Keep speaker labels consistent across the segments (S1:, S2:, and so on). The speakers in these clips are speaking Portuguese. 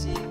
S1: City.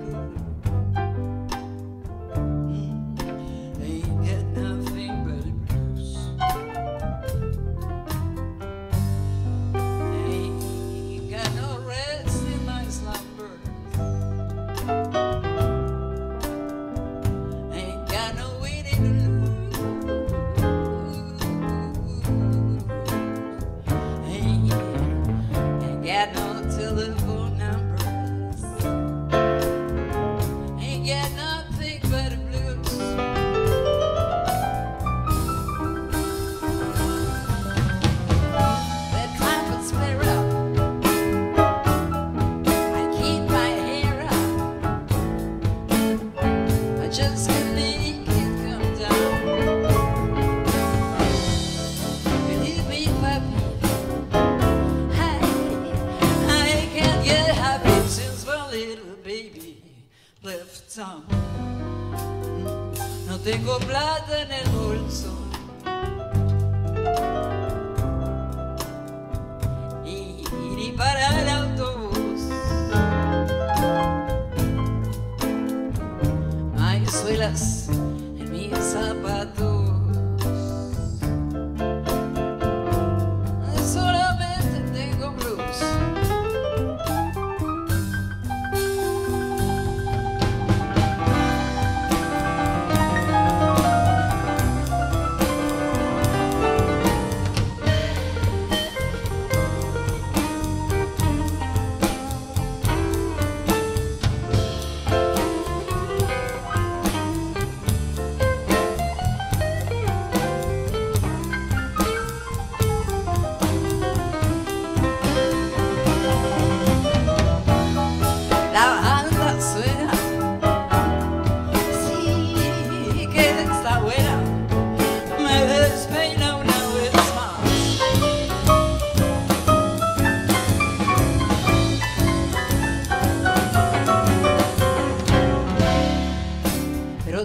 S1: left No tengo plata en el bolso. Y iré para el autobús. Hay suelas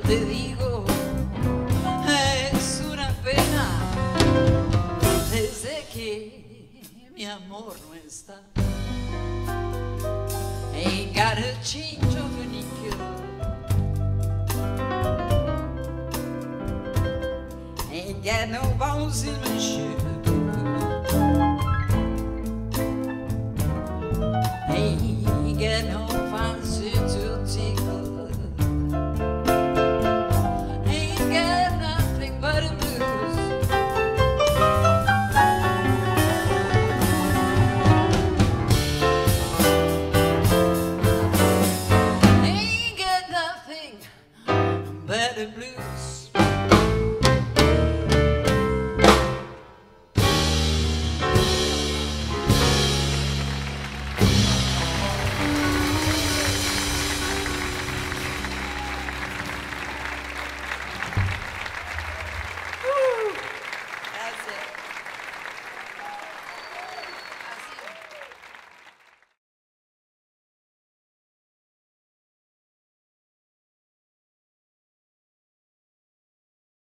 S1: te digo, es una pena desde que mi amor no está. Ain't got a change of a nickel. Ain't got no bones in my shoe.